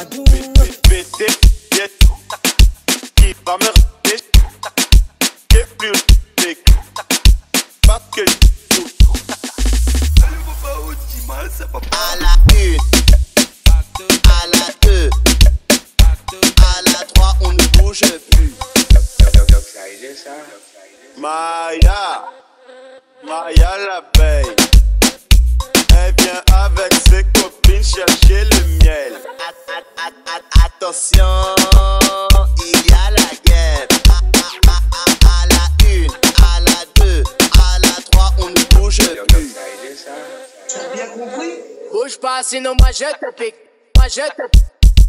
Qui va me plus que À la une, à la deux, à la trois, on ne bouge plus. Maya, Maya l'abeille. Elle vient avec ses copines chercher Attention, il y a la guerre. À, à- à- à- la une, à la deux, à la trois, on ne bouge plus. Bouge pas, sinon moi je te pique. Moi je te,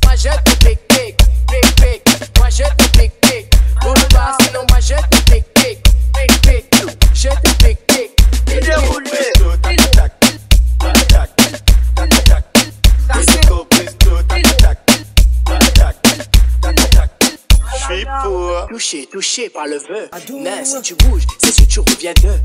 moi je te pique, pique, pique, pique. Moi je te pique, Touché, touché par le vœu. Mais si tu bouges, c'est si tu reviens demain.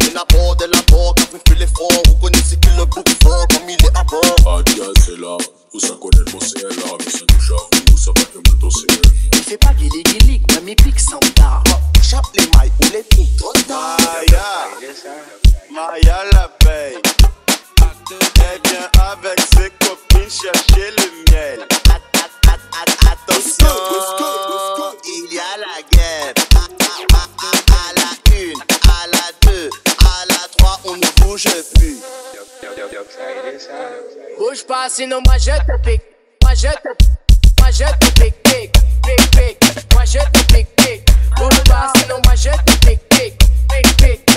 De la bord, de la bord, quand vous faites l'effort, vous connaissez que le bouc fort comme il est à bord. Adia c'est là, où ça connaît le mot c'est là, mais ça touche à où ça va que me tosser. Il fait pas guili guili, mais il pique sans tard. Chape les mailles ou les piques, trop tard. Maya, Maya l'abeille. Elle vient avec ses copines chercher le miel. At- at- at- at- Attention, Bouge pas, sinon moi je te pique. Moi je te, moi je te pique, pique, pique, pique. Moi je te pique, pique. Bouge pas, sinon moi je te pique, pique, pique, pique.